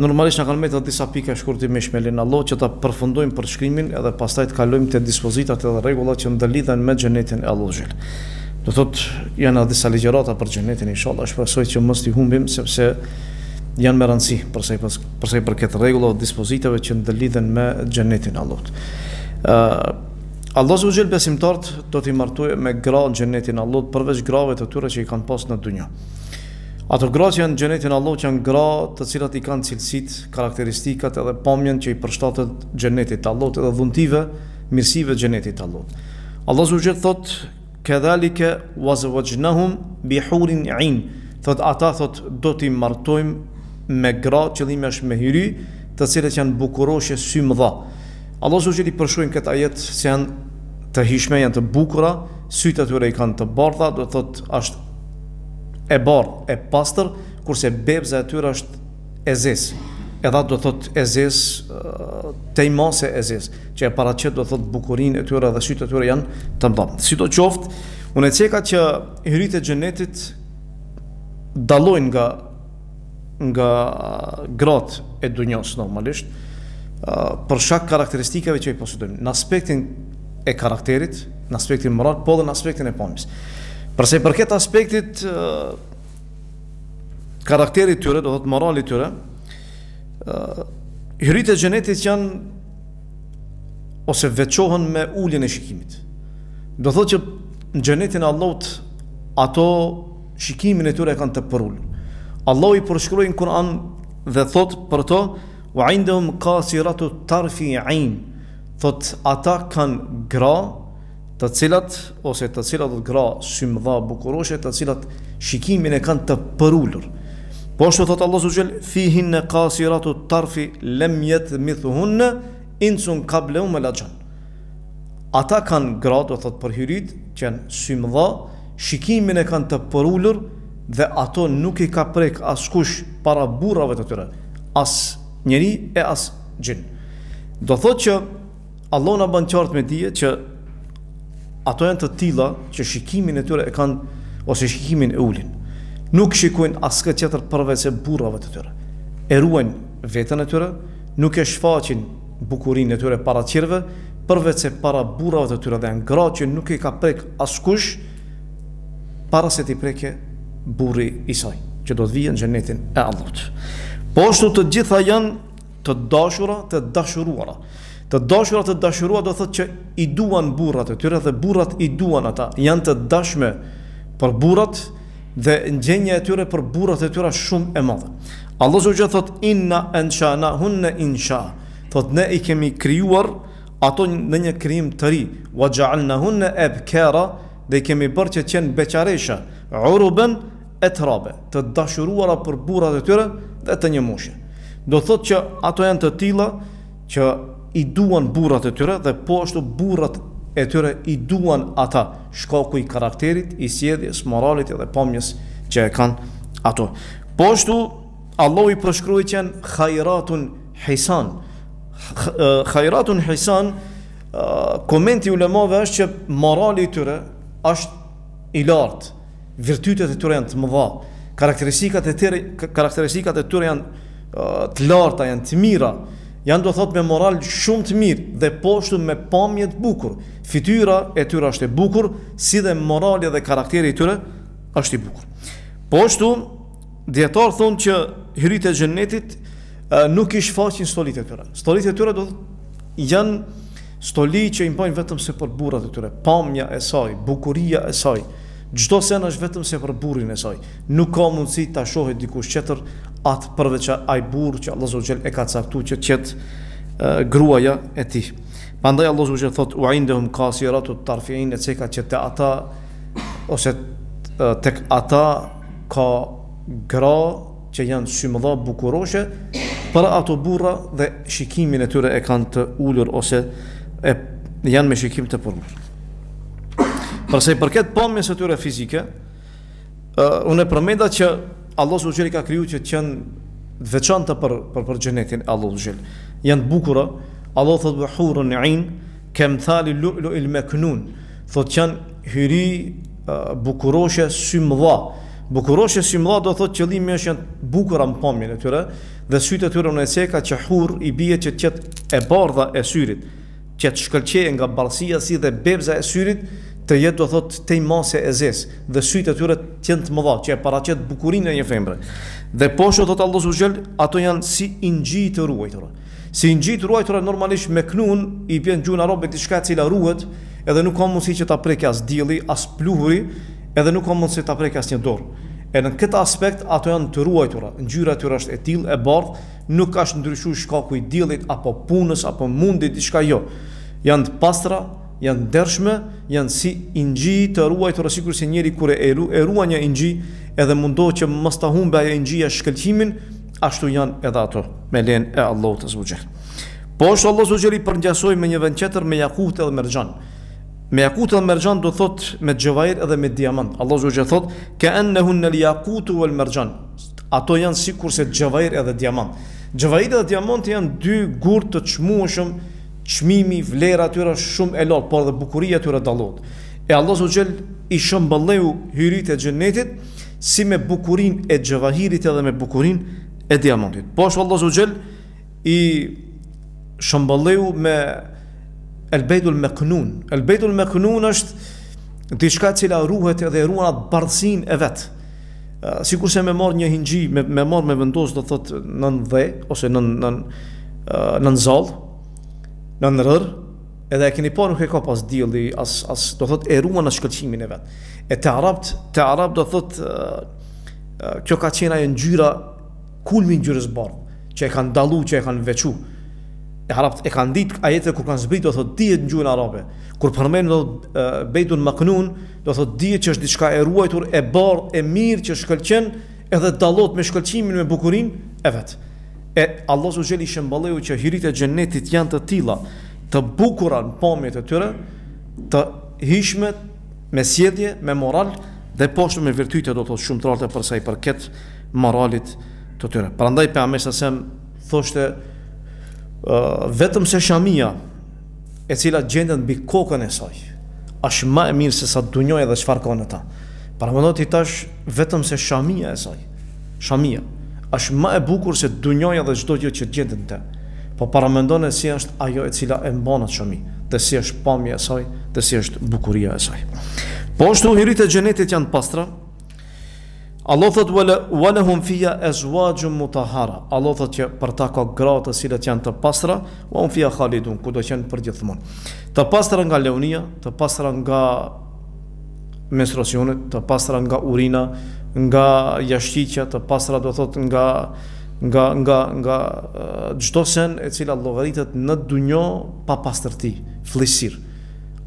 Normalisht na kanë mbetur disa pika shkurtimisht me lejen e Allahut që ta përfundojmë përshkrimin edhe pastaj të kalojmë te dispozitat edhe rregullat që ndërlidhen me xhenetin e Allahut xhel. Do thot janë edhe disa ligjërata për xhenetin inshallah, shpresoj që mos t'i humbim sepse janë me rëndësi për sa i për sa i përket rregullave dispozitave që ndërlidhen me xhenetin e Allahut. Allahu azze ue xhel besimtarët do t'i martojë me gra në xhenetin e Allahut përveç grave të tyre që i kanë pas në dynja. Ato gra që janë në xhenetin e Allahut janë gra të cilat i kanë cilësitë, karakteristikat edhe pamjen që i përshtatet xhenetit të Allahut edhe dhuntive, mirësive xhenetit të Allahut. Allahu azze ue xhel thot kedhalike wazwajnahum bihurin in. Thot ata thot do t'i martojmë me gra qëllimi është me hyri, të cilët janë bukuroshe symëdha. Allahu azze ue xhel i përshkruan në këtë ajet se janë të hishme, janë të bukura, sytë e tyre i kanë të bardha, do thot është e bardhë e pastër kurse bebza e tyre është e zezë edhe atë do thot e zezë tej mase e zezë që e paraqet do thot bukurinë e tyre dhe sytë e tyre janë të mdha sido qoftë unë e ceka që hyritë e xhenetit dallojnë nga nga gratë e dunjos normalisht, për shkak karakteristikave që i posedojnë, në aspektin e karakterit, në aspektin moral, po dhe në aspektin e pamjes. Për sa i përket aspektit karakterit tyre, do thot moralit tyre, hyritë e xhenetit janë ose veçohen me uljen e shikimit. Do thotë që në xhenetin e Allahut ato shikimin e tyre e kanë të përulur. Allahu i përshkruan në Kur'an dhe thot për to, "Wa indahum qasiratu tarfi 'ain." Thot ata kanë gra të cilat ose të cilat do thot gra symdha bukuroshe të cilat shikimin e kanë të përulur. Po ashtu thot Allahu azze ue xhel "Fihin qasiratu tarfi lam yatmithuhun insun qablahum wa la jan." Ata kanë gra, do thotë për hyritë, që janë symëdha, shikimin e kanë të përulur dhe ato nuk i ka prek askush para burrave të tyre, as njeri e as xhin. Do thotë që Allahu na bën qartë me dije që ato janë të tilla që shikimin e tyre e kanë ose shikimin e ulin. Nuk shikojnë askënd tjetër përveçse burrave të tyre. E ruajnë veten e tyre, nuk e shfaqin bukurinë e tyre para tjerëve, përveçse para burrave të tyre dhe janë gra që nuk i ka prek askush para se t'i preke burri i saj, që do të vijë në xhenetin e Allahut. Po ashtu të gjitha janë të dashura, të dashuruara. Të dashura të dashuruara do thotë që i duan burrat e tyre dhe burrat i duan ata. Janë të dashme për burrat, Dhe ndjenja e tyre për burrat e tyre shumë e madhe. Allahu subhanahu wa taala thot inna anshana hunna insha. Thot ne i kemi krijuar ato në një krijim të ri. Wa ja'alna hunna abkara dhe i kemi bërë që të jenë beqaresha, uruban atrabe, të dashuruara për burrat e tyre dhe të një moshe. Do thot që ato janë të tilla që i duan burrat e tyre dhe po ashtu burrat e tyre i duan ata, shkaku i karakterit, i sjelljes, moralit dhe pamjes që e kanë ato. Po ashtu Allahu i përshkruan që janë khairatun hisan. Khairatun hisan komenti i ulemave është që morali i tyre është i lartë. Virtytet e tyre janë të mëdha, karakteristikat e tyre, karakteristikat e tyre janë të larta, janë të mira, janë do thot me moral shumë të mirë dhe po ashtu me pamje të bukur. Fytyra e tyre është e bukur, si dhe morali dhe karakteri i tyre është i bukur. Po ashtu Dijetarët thonë që hyritë e xhennetit nuk i shfaqin stolitë e tyre. Stolitë e tyre do të jenë stoli që i mbajnë vetëm se për burrat e tyre, pamja e saj, bukuria e saj. Çdo send është vetëm se për burrin e saj. Nuk ka mundësi ta shohë dikush tjetër atë përveç ai burrë që Allahu azza wa jall e ka caktuar që të jetë gruaja e tij. Prandaj Allahu azza wa jall thotë wa indahum qasiratu tarfi in e ceka që te ata ose tek ata Ka gra që janë symëdha bukuroshe për ato burra dhe shikimin e tyre e kanë të ulur ose janë me shikim të përulur. Për sa i përket pamjes së tyre fizike, uh, unë e përmenda që Allah azza wa jall i ka kriju që të jenë të veçanta për për për xhenetin Allah azza wa jall. Janë të bukura, Allahu thotë wa hurun in, Kemthali lu'lu'il meknun, thotë janë hyri bukuroshe symëdha. Bukuroshe symëdha do të thotë qëllimi është janë të bukura në pamjen e tyre dhe sytë e tyre unë e ceka që hur i bie që të jetë e bardha e syrit, që të shkëlqejë nga bardhësia si dhe bebza e syrit të jetë do thotë tej mase e zezë dhe sytë e tyre të jenë të mëdha që e paraqet bukurinë e një femre. Dhe po ashtu thotë Allahu azza wa jall ato janë si inxhi të ruajtura. Si inxhi të ruajtura normalisht meknun i bjen në gjuhën arabe diçka e cila ruhet edhe nuk ka mundësi që ta prek as dielli, as pluhuri edhe nuk ka mundësi ta prek asnjë dorë. E në këtë aspekt ato janë të ruajtura, ngjyra e tyre është e tillë e bardhë, nuk ka ndryshu shkaku i diellit apo punës apo mundi diçka jo. Janë të pastra, janë të ndershme, janë si inxhi të ruajtura sikurse njeri kur e ruan një inxhi edhe mundohet që mos ta humbe ajo inxhia shkëlqimin, Ashtu janë edhe ato, me lejen e Allahut Azze wa Xhel. Po ashtu Allah Azze i përngjasoi në një vend tjetër me yakut edhe merxhan. Me yakut edhe merxhan do thot me xhevahir edhe me diamant. Allah Azze wa Xhel thot: "Ka'annahunna al-yaqutu wal-marjan." Ato janë sikurse xhevahir edhe diamant. Xhevahiri edhe diamanti janë dy gurë të çmueshëm, çmimi, vlera e tyre është shumë e lartë, por edhe bukuria e tyre dallohet. E Allah Azze wa Xhel i shëmbëlleu hyritë e xhennetit si me bukurinë e xhevahirit edhe me bukurinë e diamantit. Po ashtu Allah azze wa xhel i shëmbëlleu me el-bejdul meknun. El-bejdul meknun është diçka e cila ruhet edhe e ruan atë bardhësinë e vet. Sikurse me marrë një inxhi, me, me marrë me vendos do thotë nën dhe, ose nën, nën, nën zall, nën rërë, Edhe e keni pa nuk e kap as dielli as as do thot e ruan atë shkëlqimin e vet. E te arabët, te arabët do thot kjo ka qenë ajo ngjyra kulmi ngjyrës bardhë, që e kanë dallu, që e kanë veçu. E arabët e kanë ditë, ajetet kur kanë zbrit do thot dihet në gjuhën arabe. Kur përmendet Bejdun Maknun, do thot dihet që është diçka e ruajtur, e bardhë, e mirë që shkëlqen Edhe dallohet me shkëlqimin me bukurinë e vet. E Allahu azza wa jall i shëmbëlleu që hyritë e xhennetit janë të tilla, të bukura në pamjet e tyre, të hijshme me sjellje, me moral dhe po ashtu me virtyte, do të thotë shumë të larta për sa i përket moralit të tyre. Prandaj pejgamberi sallallahu alajhi wasallam thoshte vetëm se shamia e cila gjendet mbi kokën e saj, është ma e mirë se sa dunjaja edhe çfarë ka në të. Paramendo ti tash vetëm se shamia e saj, shamia, është ma e bukur se dunjaja dhe çdo gjë që gjendet në të. Po paramendone si është ajo e cila e mban atë shami, dhe si është pamja e saj dhe si është bukuria e saj. Po ashtu hyritë e xhenetit janë të pastra, Allah thot wala wa lahum fiha azwajun mutahhara. Allah thot që për ta ka gra të cilat janë të pastra, wa hum fiha khalidun, ku do të jenë përgjithmonë. Të pastra nga lehonia, të pastra nga menstruacionet, të pastra nga urina, nga jashtëqitja, të pastra do thot nga nga nga nga çdo send e cila llogaritet në dunja papastërti, fëlliqësirë.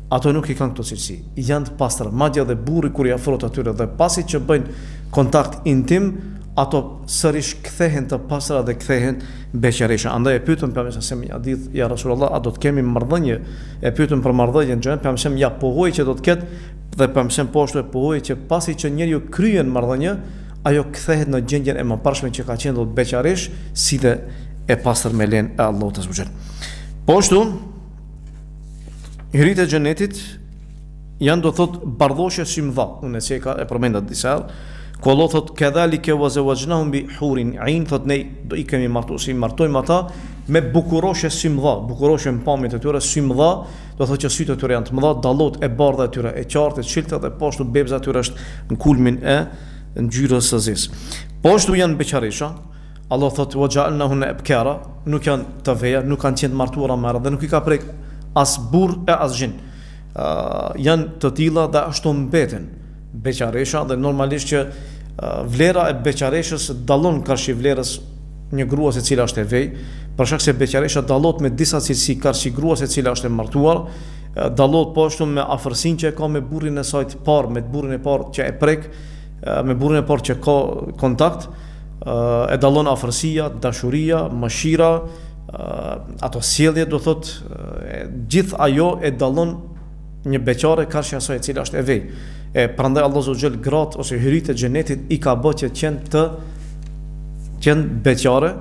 Ato nuk i kanë këto cilësi. Janë të pastra, madje edhe burri kur i afrohet atyre dhe pasi që bëjnë kontakt intim, ato sërish kthehen të pastra dhe kthehen beqaresha. Andaj e pyetën Pejgamberin alejhi selam në një hadith, ja Rasulullah, a do të kemi marrëdhënie? E pyetën për marrëdhënien në xhenet, Pejgamberi selam ja pohoi që do të ketë dhe Pejgamberi selam po ashtu e pohoi që pasi që njeriu kryen marrëdhënie, ajo kthehet në gjendjen e mëparshme që ka qenë do thotë beqareshë si dhe e pastër me lejen e Allahut azza wa jall. Po ashtu Hyrit e xhenetit janë do thot bardhoshe symëdha, unë e seka e përmendet disa herë, ku Allah thot kedhalike ve zevvexhnahum bi hurin in, thot ne do i kemi martu, ose i martojmë ata me bukuroshe symëdha, bukuroshe në pamjet e tyre symëdha, do thot që sytë e tyre janë të mëdha, dallot e bardha e tyre, e qartë, e çiltër dhe po ashtu bebza tyre është në kulmin e ngjyrës së zezë. Po ashtu janë beqaresha, Allah thotë, "Wa ja'alnahunna abkara", nuk janë të veja, nuk kanë qenë të martuara më herët dhe nuk i ka prek as burrë e as xhin. janë të tilla dhe ashtu mbeten beqaresha dhe normalisht që vlera e beqareshës dallon karshi vlerës një gruas e cila është e vej, për shkak se beqaresha dallohet me disa cilësi karshi gruas e cila është e martuar, dallohet po ashtu me afërsinë që e ka me burrin e saj të parë, me burrin e parë që e prek, me burrin e parë që ka kontakt, e dallon afërsia, dashuria, mëshira, ato sjellje do thot, gjithë ajo e dallon një beqare karshi asaj e cila është e vej. E prandaj Allah azze ve xhel gratë ose hyrit e xhenetit i ka bërë që të qenë të qenë beqare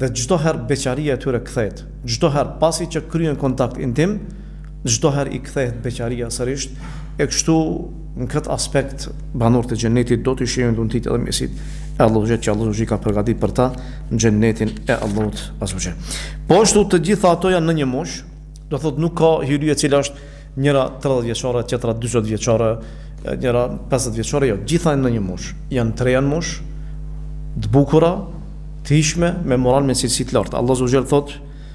dhe çdo herë beqaria e tyre kthehet. Çdo herë pasi që kryen kontakt intim, Çdo herë i kthehet beqaria sërisht, e kështu në këtë aspekt banorët e Xhennetit do t'i shijojnë lumturitë edhe mirësitë e Allahut xhel xhelaluhu që i ka përgatitur për ta në Xhennetin e Allahut azze ve xhel. Po ashtu të gjitha ato janë në një mosh, do thotë nuk ka hyri e cila është njëra 30 vjeçare, tjetra 40 vjeçare, njëra 50 vjeçare, jo, gjitha janë në një mosh. Janë të reja në mosh, të bukura, të hijshme, me moral me cilësi të lartë. Allahu xhel thotë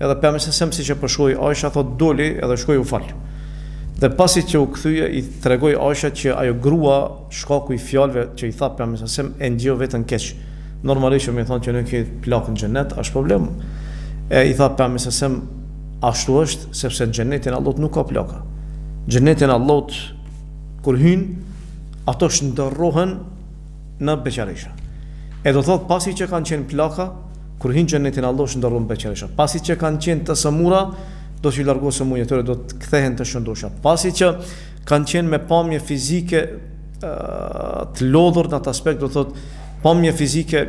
Edhe Pejgamberi salallahu alejhi ve selem siç përshkroi Aisha thotë doli edhe shkoi u fal. Dhe pasi që u kthye i tregoi Aisha që ajo grua shkaku i fjalëve që i tha Pejgamberi salallahu alejhi ve selem e ndjeu veten keq. Normalisht që me i thonë që nuk ka plaka në xhenet është problem. E i tha Pejgamberi salallahu alejhi ve selem ashtu është sepse në xhenetin e Allahut nuk ka plaka. Xhenetin Allahut kur hyn ato shndërrohen në beqaresha. E do thot pasi që kanë qenë plaka Kur hyjnë xhenetin Allahut shndërrohen beqaresha, pasi që kanë qenë të sëmura, do t'ju largohet sëmundja e tyre do të kthehen të shëndosha, pasi që kanë qenë me pamje fizike të lodhur në atë aspekt, do thotë pamje fizike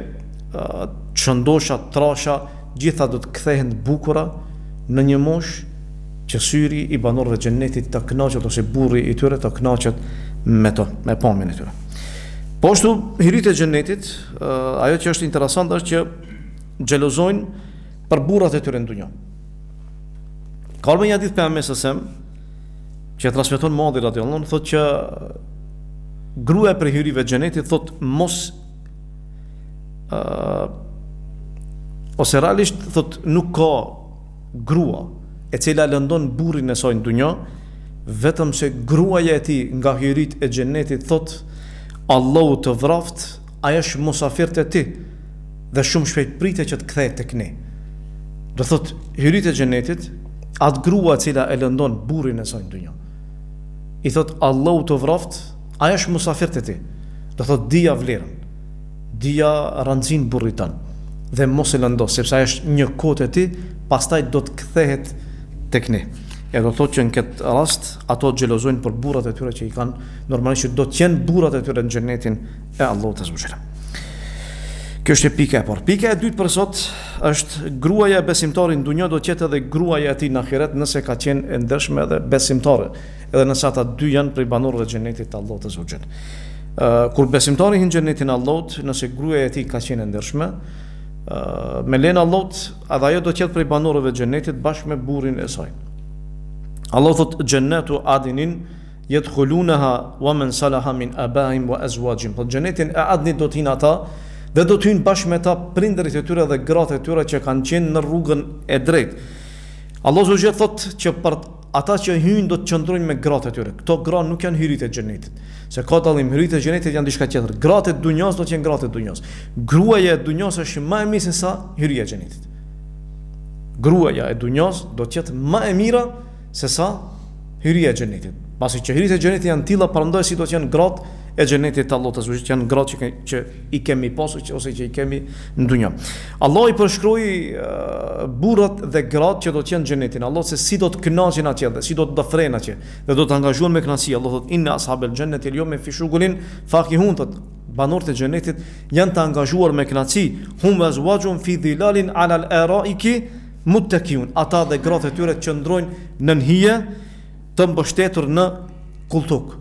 të shëndosha, të trasha, gjitha do të kthehen të bukura në një mosh që syri i banorëve xhenetit të kënaqet ose burri i tyre të kënaqet me to, me pamjen e tyre. Po ashtu hyrit e xhenetit Ajo që është interesant është që xhelozojnë për burrat e tyre në dunja. Ka një hadith prej Pejgamberit salallahu alejhi ve selem që e transmeton Muadhi radhiyallahu anhu thotë që gruaja prej hyrive xhenetit thotë mos ë uh, ose realisht thotë nuk ka Grua, e cila e lëndon burrin e saj në dunja, vetëm se gruaja e tij nga hyritë e Xhennetit thotë, Allahu të vraftë, ai është musafir te ti dhe shumë shpejt pritet që të kthehet tek ne. Do thotë, hyritë e Xhennetit, atë grua e cila e lëndon burrin e saj në dunja. I thotë, Allahu të vraftë, ai është musafir te ti. Do thotë, dija vlerën. Dija rëndësinë burrit tënd dhe mos e lëndo sepse ai është një kohë te ti pastaj do të kthehet tek ne e do thotë që në këtë rast ato xhelozojnë për burrat e tyre që i kanë normalisht që do të jenë burrat e tyre në xhenetin e Allahut azze ue xhel Kjo është e pika e parë. Pika e dytë për sot është gruaja e besimtarit në dunja do të jetë edhe gruaja e tij në ahiret nëse ka qenë e ndershme dhe besimtare. Edhe nëse ata dy janë prej banorëve të Xhenetit të Allahut Azza wa Jall. Kur besimtari hyn në Xhenetin e Allahut, nëse gruaja e tij ka qenë e ndershme, me lejen e Allahut, edhe ajo do të jetë prej banorëve të Xhenetit bashkë me burrin e saj. Allah thot Xhenetu Adinin yadkhulunaha wa man salaha min abaim wa azwajim. Thot Xhenetin e Adnit do të hyjnë ata dhe do të hyjnë bashkë me ta prindërit e tyre dhe gratë e tyre që kanë qenë në rrugën e drejtë. Allah Azza wa Jall thot që për Ata që hyjnë do të qëndrojnë me gratë e tyre. Këto gra nuk janë hyrit e xhenetit. Se ka dallim, hyrit e xhenetit janë diçka tjetër. Gratë e dunjas do të jenë gratë e dunjas. Gruaja e dunjas është më e mirë se sa hyria e xhenetit. Gruaja e dunjas do të jetë më e mira se sa hyria e xhenetit. Pasi që hyrit e xhenetit janë të tilla, paramendo si do të jenë gratë e xhenetit të Allahut, që janë gratë që, që i kemi pasur ose që i kemi në dunja. Allah i përshkruan burrat dhe gratë që do të jenë në xhenetin e Allahut se si do të kënaqen atje dhe si do të dëfrejnë atje dhe do të angazhohen me kënaqësi. Allah thotë inna ashabel jannati al yawma fi shughulin fakihun thot banorët e xhenetit janë të angazhuar me kënaqësi. Hum wa azwajuhum fi dhilalin ala al araiki muttakiun. Ata dhe gratë e tyre qëndrojnë nën hije të mbështetur në kulltuk.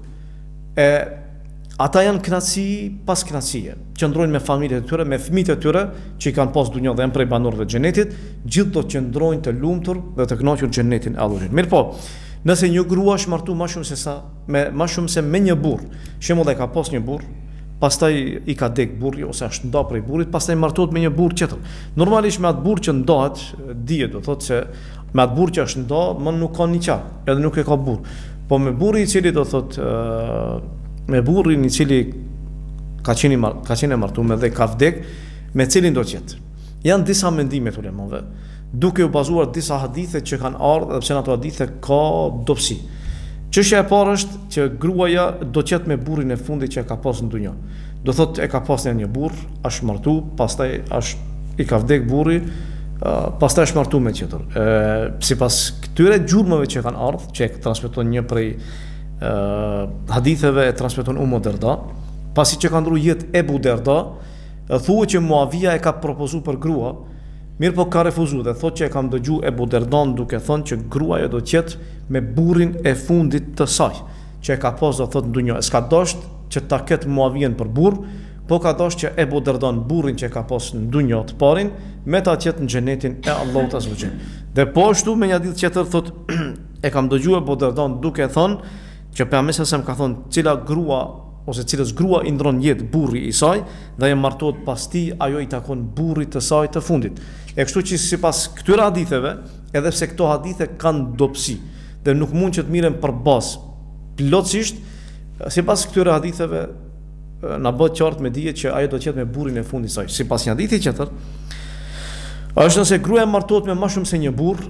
E ata janë kënaqësi pas kënaqësie. Qëndrojnë me familjet e tyre, me fëmijët e tyre që i kanë pas në dunja dhe janë prej banorëve të xhenetit, gjithë do të qëndrojnë të lumtur dhe të kënaqur xhenetin e Allahut. Mirpo, nëse një grua është martuar më shumë se sa me më shumë se me një burrë, shembull e ka pas një burrë, pastaj i ka dek burri ose është nda prej burrit, pastaj martohet me një burrë tjetër. Normalisht me atë burrë që ndahet, dihet do thotë se Me atë burrë që është nda, më nuk ka niqah, edhe nuk e ka burrë. Po me burri i cili do thotë, me burrin i cili ka qenë i marrë, ka qenë e martuar me të dhe ka vdek, me cilin do të jetë. Janë disa mendime të ulemave, duke u bazuar disa hadithe që kanë ardhur edhe pse në ato hadithe ka dobësi. Çështja e parë është që gruaja do të jetë me burrin e fundit që e ka pas në dunja. Do thotë e ka pas një burrë, është martu, pastaj është i ka vdek burri, pastaj është martu me tjetër. Sipas këtyre gjurmëve që kanë ardhë, që e transmiton një prej haditheve e transmiton Ummu Derda, pasi që ka ndru jetë Ebu Derda, thua që Muavija e ka propozu për grua, mirëpo ka refuzu dhe thot që e kam dëgju Ebu Derdan duke thonë që gruaja do t'jetë me burrin e fundit të saj, që e ka pos do thot në dunjo, e s'ka dosht që ta ketë Muavijen për burrë, Po ka dashtë që Ebu Derdan burrin që e ka pas në dunja të parin me ta t'jetë në xhenetin e Allahut azze ve xhel. Dhe po ashtu me një hadith tjetër thotë e kam dëgju Ebu Derdan duke thënë që Pejgamberi sa sem ka thënë cila grua ose cilës grua i ndron jetë burri i saj dhe ajo martohet pas tij ajo i takon burrit të saj të fundit. E kështu që sipas këtyre haditheve, edhe pse këto hadithe kanë dobësi dhe nuk mund që të merren për bazë plotësisht sipas këtyre haditheve na bëhet qartë me dije që ajo do të jetë me burrin e fundit të saj. Sipas një hadithi tjetër, është nëse gruaja martohet me më shumë se një burrë,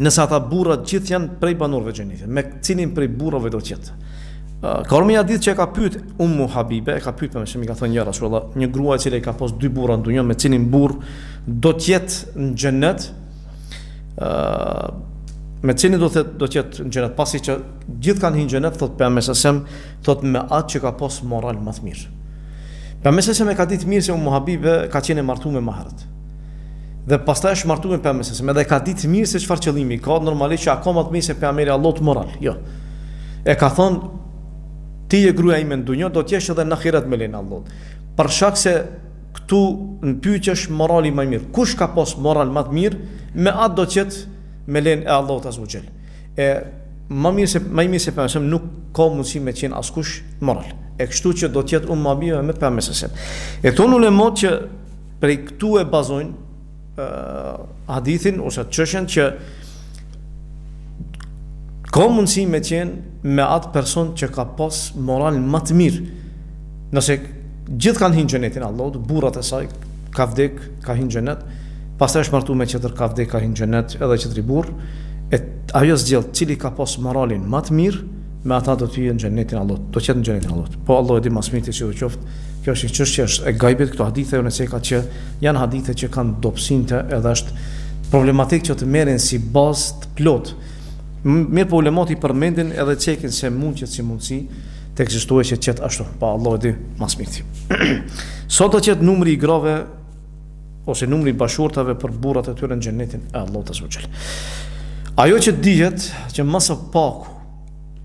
nëse ata burrat gjithë janë prej banorëve të xhenetit, me cilin prej burrave do të jetë. Ka ardh me një hadith që e ka pyet Ummu Habibe, e ka pyet Pejgamberin sa sem i ka thënë ja Rasulullah, një grua e cila i ka pas dy burra në dunja, me cilin burrë do të jetë në xhenet, me cilin do thotë do të jetë në xhenet pasi që Gjithë kanë hi n'xhenet thot Pejgamberi sa sem thot me at që ka pos moral më të mirë. Pejgamberi sa sem e ka ditë mirë se Ummu Habibe ka qenë e martuar ma herët. Dhe pastaj është martuar me Pejgamberin sa sem edhe e ka ditë mirë se çfarë qëllimi ka normalisht që a ka ma të mirë se pejgamberi i Allahut moral. Jo. E ka thon ti je gruaja ime në dunja do të jesh edhe në ahiret me lejen e Allahut. Për shkak se këtu në pyetje është morali më i mirë. Kush ka pos moral më të mirë me at do të jetë me lejen e Allahut azze ve xhel. E më mirë se më i mirë se Pejgamberi sa sem nuk ka mundësi me qenë askush moral. E kështu që do të jetë Ummu Habibe me Pejgamberin sa sem. E thonë ulemat që prej këtu e bazojnë uh, hadithin ose çështjen që ka mundësi me qenë me atë person që ka pas moral më të mirë Nëse gjithë kanë hi n'xhenetin e Allahut, burrat e saj, ka vdek, ka hi n'xhenet, pastaj është martu me tjetër, ka vdek, ka hi n'xhenet, edhe tjetri burrë, e ajo zgjedh, cili ka pos moralin më të mirë, me ata do të jenë n'xhenetin e Allahut, do t'jetë në xhenetin e Allahut. Po Allah e di ma s'miri sido qoftë, kjo është një çështje që është e gajbit, këto hadithe unë e ceka që janë hadithe që kanë dobësi n'to edhe është problematik që të merren si bazë të plotë. Mirëpo ulemat i përmendin edhe i cekin se mund t'jetë si mundësi, Të ekzistojë që të jetë ashtu, po Allahu e di ma së miri. Sa do të jetë numri i grave ose numri i bashkëshorteve për burrat e tyre në xhenetin e Allahut azze ve xhel. Ajo që dihet që më së paku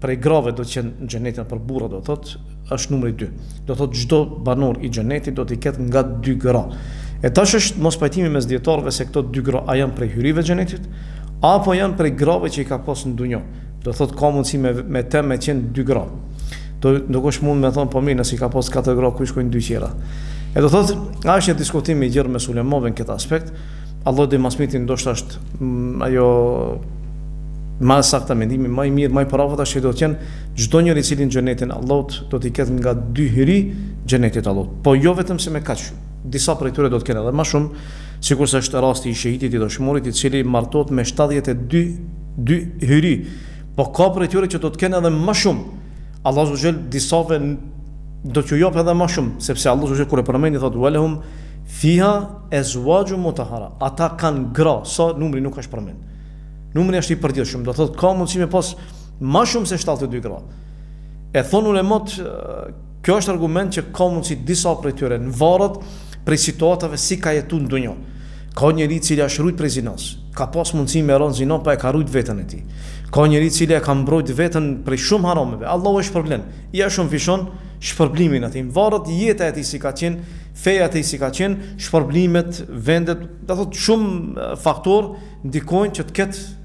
prej grave do të jenë në xhenetin për burra do thotë është numri 2. Do thotë çdo banor i xhenetit do të ketë nga 2 gra. E tash është mospajtimi mes dijetarëve se këto 2 gra a janë prej hyrive të xhenetit apo janë prej grave që i ka pas në dunja. Do thot ka mundësi me me të me qen dy gra. Do ndokush mund me thon po mirë nëse ka pas katër gra ku i shkojnë dy tjera. E do thot, a është një diskutim i gjerë mes ulemave në këtë aspekt. Allahu e di ma së miri ndoshta është mm, ajo më saktë mendimi më i mirë, më i përafërt është që do të jenë çdo njeri i cili në xhenetin Allahut do t'i ketë nga dy hyri të xhenetit Allahut. Po jo vetëm se me kaq, disa prej tyre do të kenë edhe më shumë, sikurse është rasti i shehidit, i dëshmorit i cili martohet me 72 dy hyri po ka prej tyre që do të kenë edhe më shumë Allahu azze ve xhel disave do t'ju jap edhe më shumë sepse Allahu azze ve xhel kur e përmendi thotë walahum fiha azwajun mutahhara ata kanë gra sa numri nuk është përmend numri është i përgjithshëm do thotë ka mundësi me pas më shumë se 72 gra e thon ulemat Kjo është argument që ka mundësi disa prej tyre nëvaret prej situatave si ka jetu në dunja. Ka njeri cili është rujt prej zinas, ka pas mundësi me ra në zina po e ka rujt veten e tij. Ka njeri cili e ka mbrojt veten prej shumë harameve, Allahu e shpërblen, ia shumëfishon shpërblimin atij. Nëvaret jeta e tij si ka qenë, feja e tij si ka qenë, shpërblimet, vendet, do thotë shumë faktorë ndikojnë që të ketë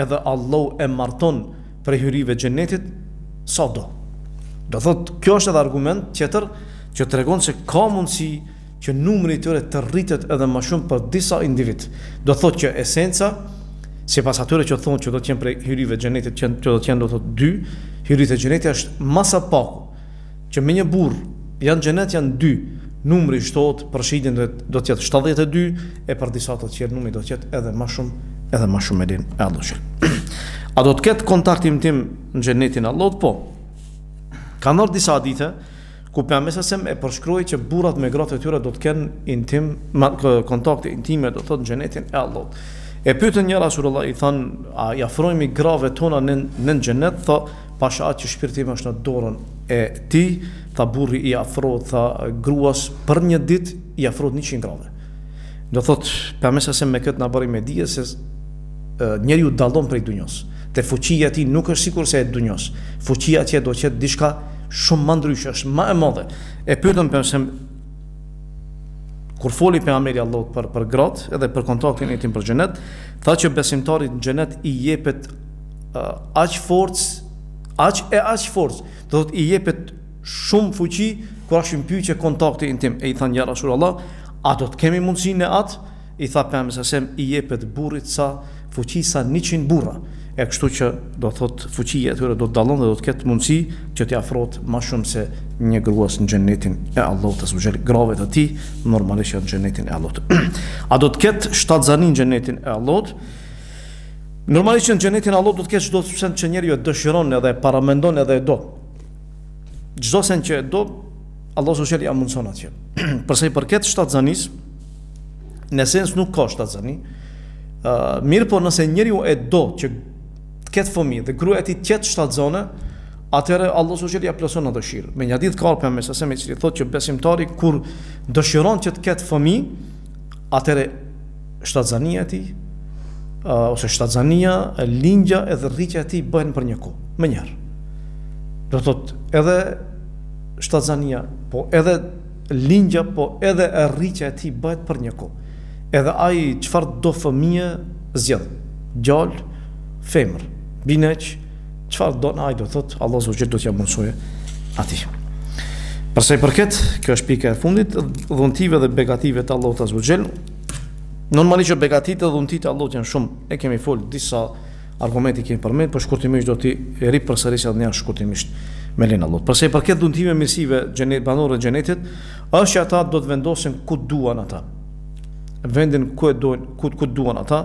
Edhe Allahu e marton prej hyrive xhenetit sa do. Do thot, kjo është edhe argument tjetër që tregon se ka mundësi që numri i tyre të rritet edhe më shumë për disa individë. Do thot që esenca sipas atyre që thonë që do të jenë prej hyrive xhenetit që, që do të jenë do thot dy hyritë e xhenetit është ma së paku Që me një burrë në xhenet janë dy, numri shtohet për shehidin do të jetë shtatëdhjetë e dy e për disa të tjerë numri do të jetë edhe më shumë edhe më shumë e din Allahu xhel. A do të ketë kontakt intim në xhenetin e Allahut? Po. Ka ardhë disa hadithe ku pejgamberi a.s. e përshkruan që burrat me gratë e tyre do të kenë intim kontakte intime do të thotë në xhenetin e Allahut. E pyetën ja Rasulullah i thanë a i afrohemi grave tona në në xhenet? Tha Pasha atë që shpirti im është në dorën e tij, tha burri i afrohet tha gruas për një ditë i afrohet njëqind grave. Do thotë, pejgamberi a.s. me këtë na bëri me dije se njeriu dallon prej dunjas, dhe fuqia e tij nuk është sikurse e dunjas, fuqia atje do të jetë diçka shumë më ndryshe, është më e madhe. E pyetën pejgamberin kur foli pejgamberi i Allahut për për gratë edhe për kontaktin intim për xhenet, tha që besimtarit në xhenet i jepet aq forc, aq e aq forc, do thot i jepet shumë fuqi kur është në pyetje kontakti intim. E i thanë ja Resulullah, a do të kemi mundësinë atë? I tha pejgamberi alejhi selam i jepet burrit sa fuqi sa 100 burra. E kështu që do thot fuqia e tyre do të dallon dhe do të ketë mundësi që t'i afrohet më shumë se një gruas në xhenetin e Allahut të azze ue xhel grave të tij normalisht janë në xhenetin e Allahut. a do të ketë shtatzani në xhenetin e Allahut? Normalisht që në xhenetin e Allahut do të ketë çdo sen që njeriu e dëshiron edhe e paramendon edhe e do. Çdo sen që e do, Allahu azze ue xhel ia mundëson atje. Për sa i përket shtatzanisë, në esencë nuk ka shtatzani, uh, mirëpo nëse njeriu e do që të ketë fëmijë dhe gruaja e tij të jetë shtatzane, atëherë Allahu azze ue xhel ia plotëson atë dëshirë. Në një hadith ka Pejgamberi alejhi selam i cili thotë që besimtari kur dëshiron që të ketë fëmi, Atëherë shtatzania e tij ose shtatzania, lindja edhe rritja e tij bëhen për një kohë, menjëherë. Do të thotë edhe shtatzania, po edhe lindja, po edhe rritja e tij bëhet për një kohë. Edhe ai çfarëdo fëmije zgjedh, djalë, femër, binjakë, Çfarë don ai do thot, Allahu azze ue xhel do t'ia mundësojë atij. Përsa i përket, kjo është pika e fundit, dhuntive dhe begative të Allahut azze ue xhel. Normalisht që begatitë dhe dhuntitë e Allahut janë shumë. E kemi fol disa argumente kemi përmend, por shkurtimisht do t'i ripërsëris edhe njëherë shkurtimisht me lejen e Allahut. Përsa i përket dhuntive mirësive xhenet banorëve të xhenetit, është që ata do të vendosin ku duan ata. Vendin ku e dojnë, ku ku duan ata,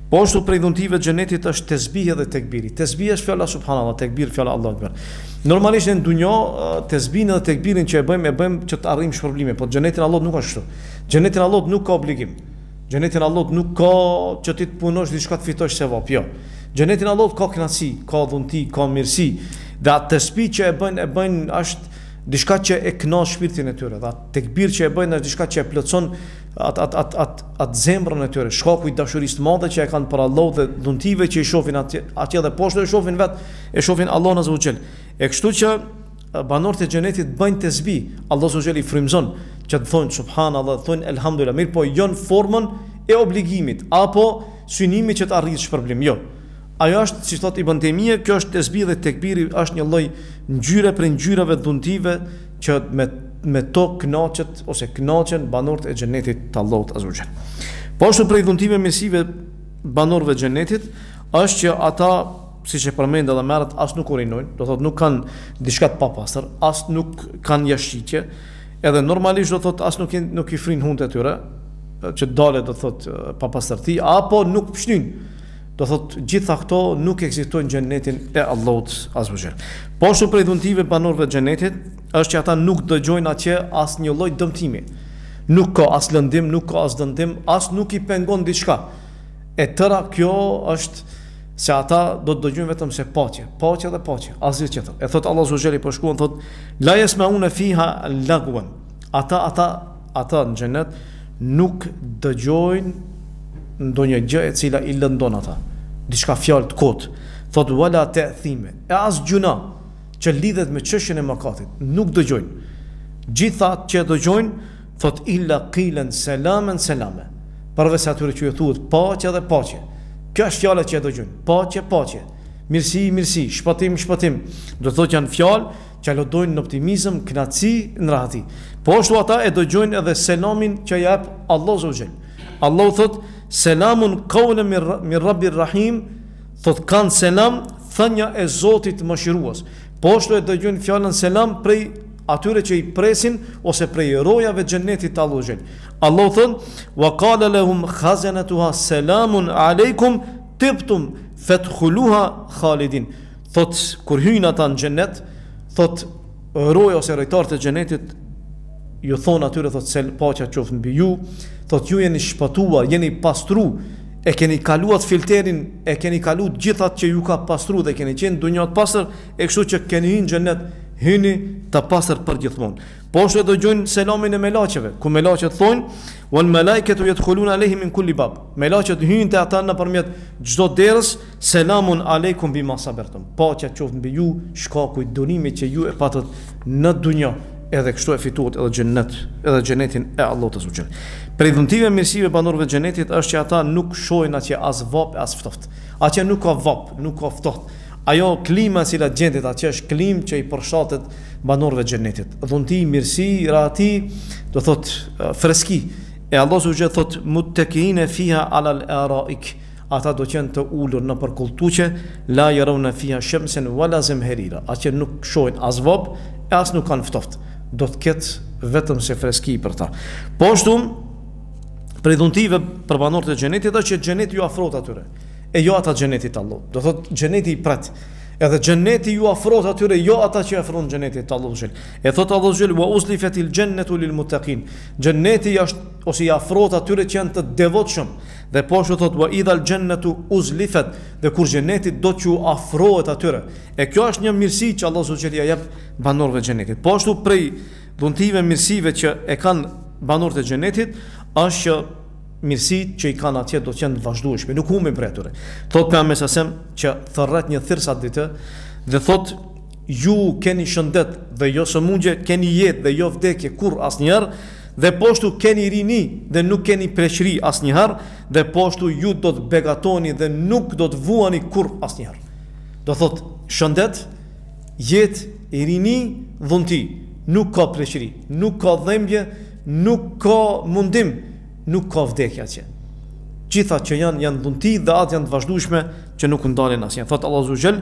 Po ashtu prej dhuntive të xhenetit është tesbihi dhe tekbiri. Tesbihi është fjala subhanallah, tekbiri fjala Allahu ekber. Normalisht në dunja tesbihin dhe tekbirin që e bëjmë e bëjmë që të arrijmë shpërblime, por n'xhenetin e Allahut nuk është kështu. N'xhenetin e Allahut nuk ka obligim. N'xhenetin e Allahut nuk ka që ti të punosh diçka të fitosh sevap, jo. N'xhenetin e Allahut ka kënaqësi, ka dhunti, ka mirësi. Dhe atë tesbih që e bëjnë e bëjnë është diçka që e kënaq shpirtin e tyre. Dhe atë tekbir që e bëjnë është diçka që e plotëson atë at, at, at, at zemrën e tyre, shkaku i dashurisë të madhe që e kanë për Allahun dhe dhuntive që i shohin atje, atje dhe po ashtu e shohin vetë, e shohin Allahun azze ue xhel. E kështu që banorët e xhenetit bëjnë tesbih, Allahu azze ue xhel i frymzon që të thonë subhanallah, thonë elhamdulillah, mirëpo jo në formën e obligimit apo synimit që të arrijë shpërblim, jo. Ajo është, si thot Ibn Tejmije, kjo është tesbihi dhe tekbiri është një lloj ngjyre prej ngjyrave dhuntive Që me me to kënaqet ose kënaqen banorët e Xhenetit të Allahut azze ue xhel. Po ashtu prej dhuntive mirësive banorëve të Xhenetit është që ata siç e përmenda edhe më herët as nuk urinojnë, do thotë nuk kanë diçka të papastër, as nuk kanë jashtëqitje, edhe normalisht do thotë as nuk i, nuk i fryjnë hundët e tyre, që del do thotë papastërti, apo nuk pshtyjnë Do thotë gjitha këto nuk ekzistojnë në xhenetin e Allahut azza wa jall. Po ashtu prej dhuntive të banorëve të xhenetit është që ata nuk dëgjojnë atje asnjë lloj dëmtimi. Nuk ka as lëndim, nuk ka as dëmtim, as nuk i pengon diçka. E tëra kjo është se ata do të dëgjojnë vetëm se paqe, paqe dhe paqe, asgjë tjetër. E thot Allahu azza wa jall i përshkruan thot la yasmauna fiha lagwan. Ata ata Ata në Xhenet nuk dëgjojnë ndonjë gjë e cila i lëndon ata, diçka fjalë të kotë, thotë wala ta'thime, e as gjëna që lidhet me çështjen e mëkatit, nuk dëgjojnë. Gjithë atë që e dëgjojnë, thotë illa qilan salaman salama, përveçse atyre që ju thuhet paqe dhe paqe. Kjo është fjala që e dëgjojnë, paqe, paqe, mirësi, mirësi, shpëtim, shpëtim, do të thotë janë fjalë Që lundrojnë n'optimizëm, kënaqësi, n'rahati. Po ashtu ata e dëgjojnë edhe selamin që jep Allahu azza wa jall. Allahu thotë, Selamun qawlan min Rabbir Rahim, thotë, kanë selam, thënia e Zotit Mëshirues. Po ashtu e dëgjojnë fjalën selam prej atyre që i presin ose prej rojave të Xhennetit të Allahu azza wa jall. Allahu thotë, Wa qala lahum khazanatuha selamun alejkum tibtum fadkhuluha khalidin. Thotë, kur hyjnë ata në Xhennet, thotë, Roja ose rojtarët e Xhennetit ju thonë atyre, thotë, sel, paqja qoftë mbi ju, thotë, ju jeni shpëtuar, jeni pastru, e keni kaluar filterin, e keni kalu gjithë atë që ju ka pastru dhe keni qenë n'dunja t'pastër, e kështu që keni hy në Xhennet, hyni të pastër për gjithmonë. Po ashtu e dëgjojnë selamin e melaqeve, ku melaqet thonë, "Wal malaikatu yadkhuluna alayhim min kulli bab." Melaqet hyjnë te ata nëpërmjet çdo derës, Selamun alejkum bima sabertum, paqja qoftë mbi ju, shkaku i durimit që ju e patët në dunja, edhe kështu e fituat edhe xhennet, edhe xhennetin e Allahut azza wa jall. Prej dhuntive e mirësive të banorëve të xhennetit është që ata nuk shohin atje as vap e as ftoft. Atje nuk ka vap, nuk ka ftoft. Ajo klima e cila gjendet atje është klimë që i përshtatet banorëve të xhennetit. Dhunti, mirësi, rahati, do thotë freski. E Allahu subhanahu wa taala thotë muttakiina fiha ala al-araik. Ata do të jenë të ulur nëpër kulltuqe, la yarawna fiha shamsan wala zamharira, atje nuk shohin as vap e as nuk kanë ftoft, do të ketë vetëm se freski për ta. Po ashtu, prej dhuntive për banorët e xhenetit është që xheneti ju afrohet atyre, e jo ata xhenetit të Allahut. Do thotë xheneti i pret. Edhe xheneti ju afrohet atyre, jo ata t'i afrohen xhenetit të Allahut. E thotë Allahu xhel wa uzlifatil jannatu lil muttaqin. Xheneti është ose i afrohet atyre që janë të devotshëm. Dhe po ashtu thotë, Wa idhal jannatu uzlifat, dhe kur xheneti do t'ju afrohet atyre. E kjo është një mirësi që Allahu subhanehu ia jep banorëve të xhenetit. Po ashtu prej dhuntive mirësive që e kanë banorët e xhenetit është që mirësitë që i kanë atje do të jenë të vazhdueshme, nuk humbin prej atyre. Thotë pejgamberi alejhi selam që thërret një thirrës atë ditë dhe thotë Ju keni shëndet dhe jo sëmundje, keni jetë dhe jo vdekje kurrë asnjëherë, dhe poashtu keni rini dhe nuk keni pleqëri asnjëherë, dhe poashtu ju do të begatoni dhe nuk do të vuani kurrë asnjëherë. Do thotë, shëndet, jetë, rini, dhunti, nuk ka pleqëri, nuk ka dhembje, nuk ka mundim, nuk ka vdekje atje. Gjitha që janë janë dhunti dhe ato janë të vazhdueshme që nuk ndalen asnjëherë. Thotë Allahu Azza wa Jall,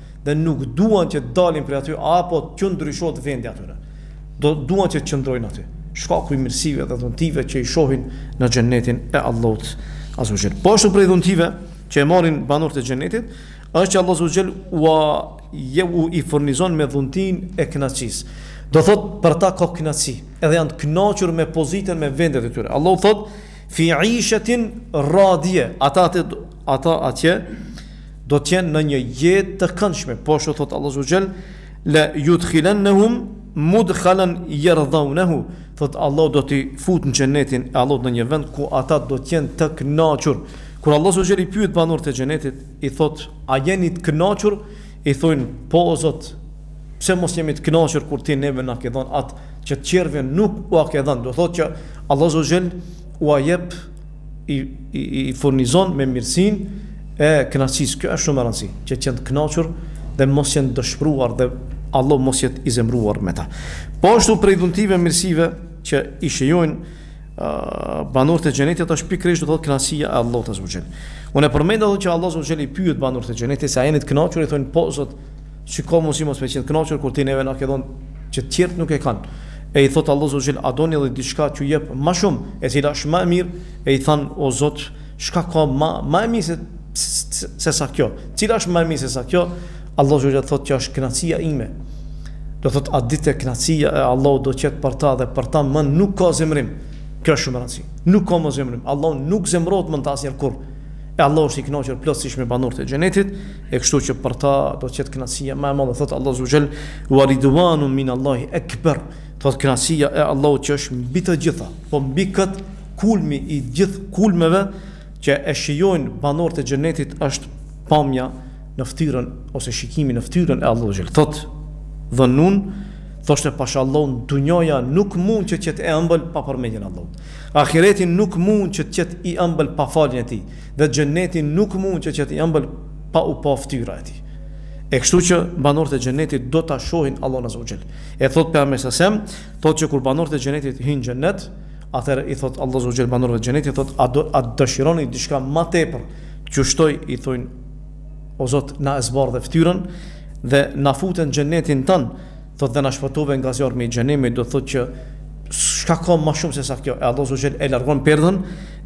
dhe nuk duan që të dalin prej aty apo t'ju ndryshohet vendi atyre. Do duan që të qëndrojnë aty. Shkaku i mirësive dhe dhuntive që i shohin në xhennetin e Allahut Azza wa Jall. Po ashtu prej dhuntive që e marrin banorët e xhennetit është që Allahu Azza wa Jall ua je u i furnizon me dhuntin e kënaqësisë. Do thot për ta ka kënaqësi, edhe janë të kënaqur me pozitën me vendet e tyre. Allahu thot fi ishatin radije, ata ata atje do të jenë në një jetë të këndshme, po ashtu thot Allahu xhel la yudkhilannahum mudkhalan yardawnahu, thot Allahu do t'i fut në xhenetin e Allahut në një vend ku ata do të jenë të kënaqur. Kur Allahu xhel i pyet banorët e xhenetit, i thot, a jeni të kënaqur? I thonë, po o Zot, pse mos jemi të kënaqur kur ti neve na ke dhënë atë që të tjerëve nuk ua ke dhënë. Do thotë që Allahu xhel ua jep i, i, i furnizon me mirësinë e kënaqësisë. Kjo është shumë me rëndësi, që të jenë të kënaqur dhe mos jenë të dëshpëruar dhe Allah mos jetë i zemruar me ta. Po ashtu prej dhuntive mirësive që i shijojnë banorët e xhenetit është pikërisht do të thotë kënaqësia e Allahut azza xhel. Unë e përmenda atë që Allahu azza xhel i pyet banorët e xhenetit se a jeni të kënaqur i thonë po zot Si ka mundësi mos me qenë të kënaqur kur ti neve na ke dhënë që të tjerët nuk e kanë? E i thotë Allahu azza wa xhel, a doni edhe diçka t'ju jep më shumë, e cila është më e mirë? E i thonë, o Zot, çka ka më më e mirë se se sa kjo? Cila është më e mirë se sa kjo? Allahu azza wa xhel thotë, kjo është kënaqësia ime. Do thotë, atë ditë kënaqësia e Allahut do të jetë për ta dhe për ta më nuk ka zemrim. Kjo është shumë e rëndësishme. Nuk ka më zemrim. Allahu nuk zemrohet më asnjëherë kurrë. E Allahu është i kënaqur plotësisht me banorët e xhenetit. E kështu që për ta do të jetë kënaqësia më e madhe, thotë Allahu azza wa jall, "Wa ridwanun min Allahi akbar", thotë kënaqësia e Allahut që është mbi të gjitha, po mbi këtë kulmi i gjithë kulmeve që e shijojnë banorët e Xhenetit është pamja në fytyrën ose shikimi në fytyrën e Allahut azza wa jall. Thotë Dhunnun, thoshte pasha Allahun, dunjaja nuk mund që të jetë e ëmbël pa përmendjen e Allahut. Ahireti nuk mund që të jetë i ëmbël pa faljen e tij. Dhe Xheneti nuk mund që të jetë i ëmbël pa u pa ftyra e tij. E kështu që banorët e Xhenetit do ta shohin Allahun Azza wa Xhel. E thotë Pejgamberi sa sem, thotë që kur banorët e Xhenetit hyjnë në Xhenet, atëherë i thotë Allahu Azza wa Xhel banorëve të Xhenetit, thotë a do a dëshironi diçka ma tepër që t'ju shtoj? I thonë o Zot na e zbardhe fytyrën dhe na fute n'Xhenetin tënd. Thotë dhe na shpëtove nga zjarmi i Xhehenemit, do të thotë që çka ka më shumë se sa kjo, e Allahu Azza wa Xhel e largon perden,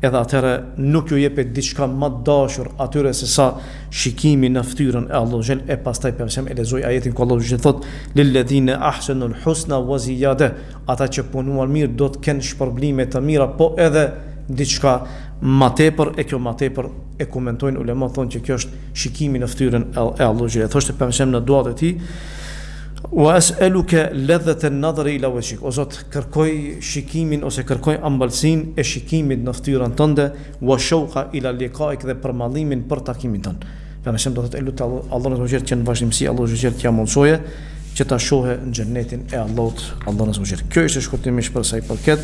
edhe atëherë nuk ju jepet diçka ma e dashur atyre se sa shikimi në ftyrën e Allahut Azza wa Xhel, e pastaj Pejgamberi sa sem e lexoi ajetin ku Allahu Azza wa Xhel thotë, lilledhine ahsenul husna wa zijade, ata që punuan mirë do të kenë shpërblime të mira, po edhe diçka ma tepër e kjo ma tepër e komentojnë ulemat thonë që kjo është shikimi në ftyrën e Allahut Azza wa Xhel, e thoshte Pejgamberi sa sem në duatë e tij, Wa as'aluka ladhata an-nadhri ila wajhik. O Zot, kërkoj shikimin ose kërkoj ëmbëlsinë e shikimit në fytyrën tënde, wa shawqa ila liqa'ik dhe përmallimin për takimin tënd. Pejgamberi sa sem do thotë e lut Allahun azza wa jall që në vazhdimësi Allahu azza wa jall t'ia mundësojë që ta shohë në xhennetin e Allahut Allahun azza wa jall. Kjo ishte shkurtimisht për sa i përket